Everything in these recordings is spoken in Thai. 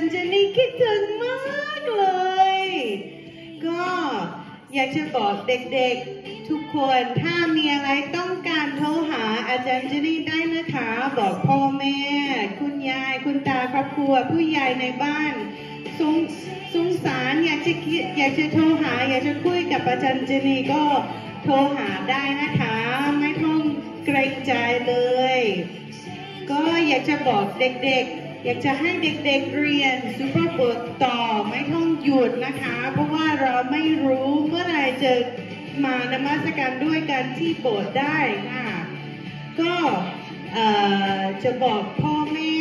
นเจนี่คิดถึงมากเลย ก็อยากจะบอกเด็กๆทุกคนถ้ามีอะไรต้องการโทรหาอาจารย์เจนี่ได้นะคะ บอกพ่อแม่ คุณยายคุณตาครอบครัวผู้ใหญ่ในบ้านสงสงสารอยากจะอยากจะโทรหา อยากจะคุยกับอาจารย์เจนี่ก็โทรหาได้นะคะ ไม่ต้องเกรงใจเลย ก็อยากจะบอกเด็กๆ อยากจะให้เด็กๆเรียน Superbook ต่อไม่ต้องหยุดนะคะ เพราะว่าเราไม่รู้เมื่อไหร่จะมานมัสการด้วยกันที่โบสถ์ได้ค่ะ ก็จะบอกพ่อแม่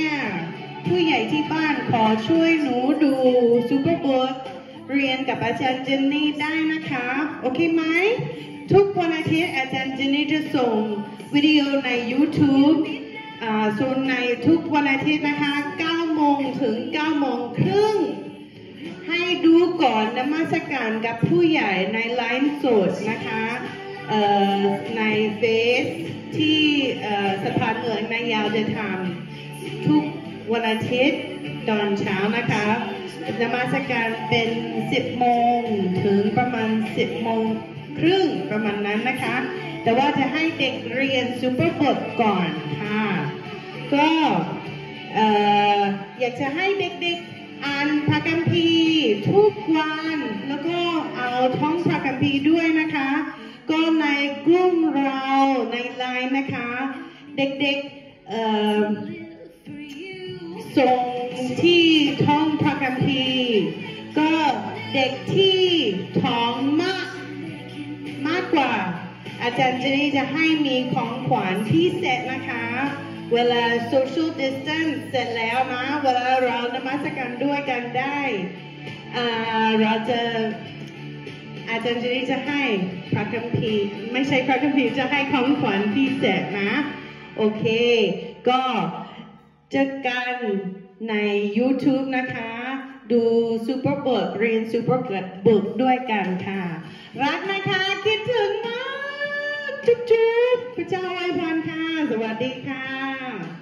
ผู้ใหญ่ที่บ้านขอช่วยหนูดู Superbook เรียนกับอาจารย์เจนนี่ได้นะคะ โอเคไหม ทุกวันอาทิตย์อาจารย์เจนนี่จะส่งวิดีโอใน YouTube อ่วนในทุกวันอาทิตย์นะคะ 9 โมงถึง 9 โมงครึ่ง ให้ดูก่อนนมัสการกับผู้ใหญ่ในไลฟ์สดนะคะในเฟซที่สะพานเหมืองนายยาวจะทำทุกวันอาทิตย์ตอนเช้านะคะนมัสการเป็น 10 โมงถึงประมาณ 10 โมงครึ่งประมาณนั้นนะคะ แต่ว่าจะให้เด็กเรียนซูเปอร์บทก่อนค่ะ ก็อยากจะให้เด็กๆอ่านพระคัมภีร์ทุกวัน แล้วก็เอาท้องพระคัมภีร์ด้วยนะคะ ก็ในกลุ่มเราในไลน์นะคะ เด็กๆส่งที่ท้องพระคัมภีร์ก็เด็กที่ท้องมากมากกว่า อาจารย์เจนี่จะให้มีของขวัญพิเศษนะคะ เวลา social distance เสร็จแล้วนะ เวลาเรานมัสการด้วยกันได้ เราจะอาจารย์เจนี่จะให้พระคัมภีร์ไม่ใช่พระคัมภีร์จะให้ของขวัญพิเศษนะ โอเค ก็เจอกันใน YouTube นะคะ ดู Superbook เรียน Superbook ด้วยกันค่ะ รักนะคะ ขอพระเจ้าอวยพรค่ะ สวัสดีค่ะ